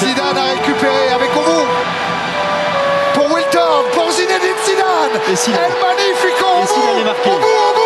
Zidane a récupéré avec Obu. Pour Wilton, pour Zinedine Zidane. Et Zidane. El Magnifico. Et Zidane est marqué. Obu, Obu, Obu.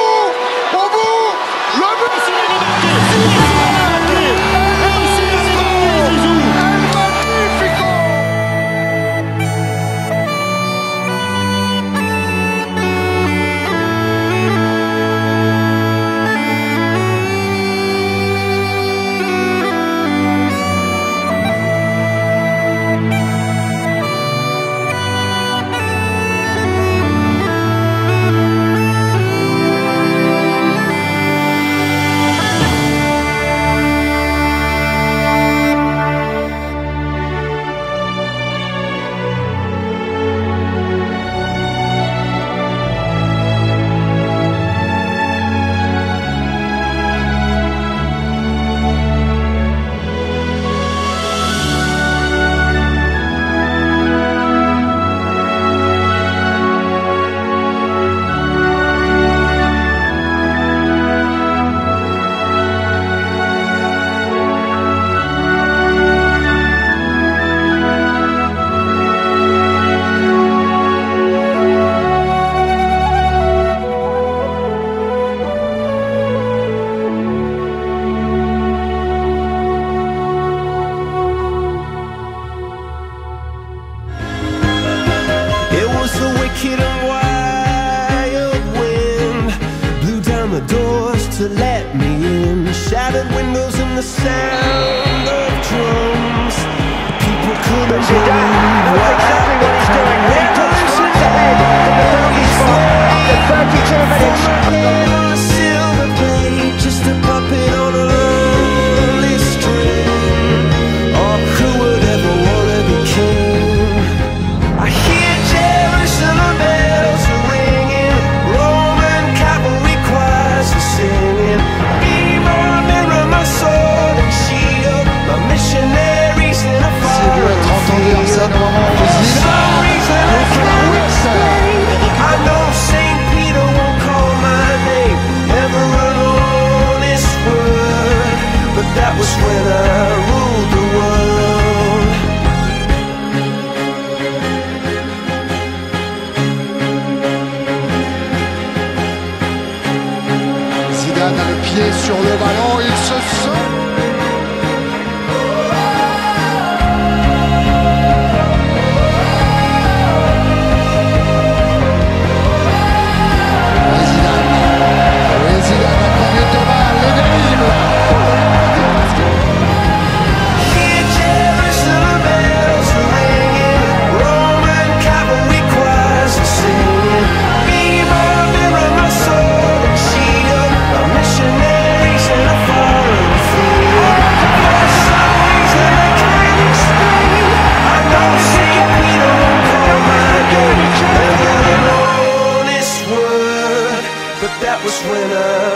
Was the wicked and wild wind blew down the doors to let me in. Shattered windows and the sound sur le ballon, il se sent this